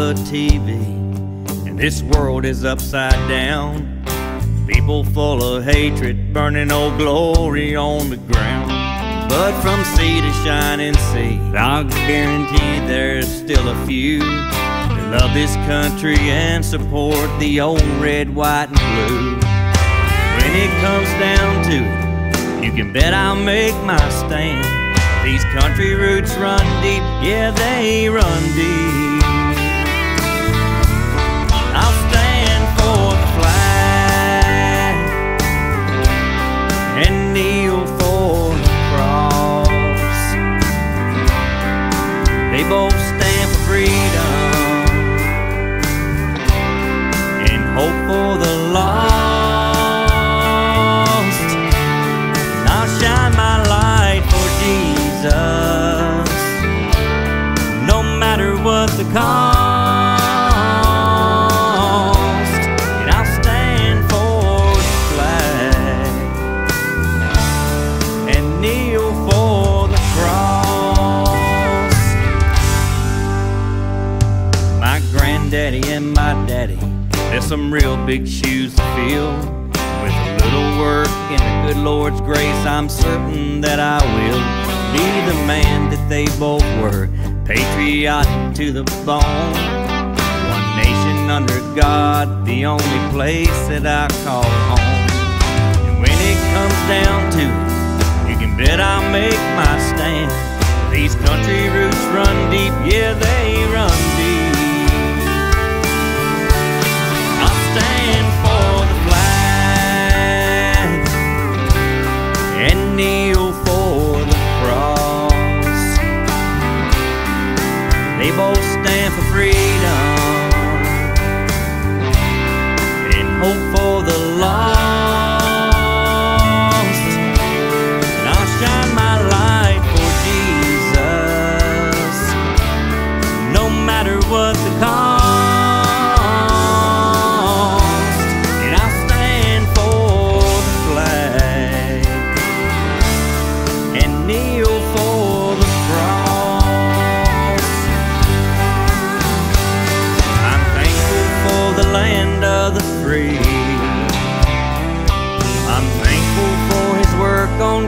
the TV, and this world is upside down. People full of hatred, burning old glory on the ground. But from sea to shining sea, I'll guarantee there's still a few that love this country and support the old red, white, and blue. When it comes down to it, you can bet I'll make my stand. These country roots run deep, yeah, they run deep. Both there's some real big shoes to fill. With a little work and the good Lord's grace, I'm certain that I will be the man that they both were, patriotic to the bone. One nation under God, the only place that I call home. And when it comes down to it, you can bet I'll make my stand. These country roots run deep, yeah, they run deep.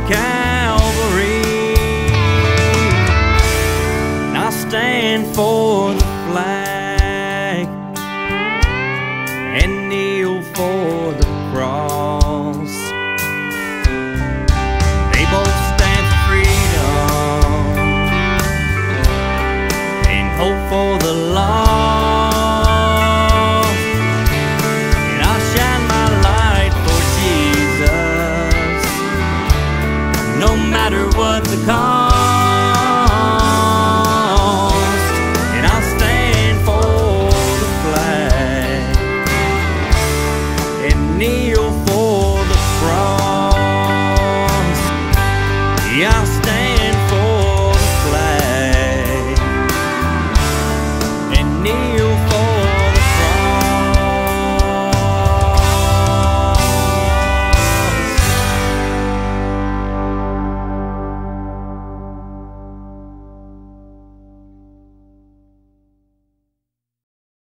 Calvary. And I stand for no matter what the cost. And I'll stand for the flag and kneel for the cross. Yeah,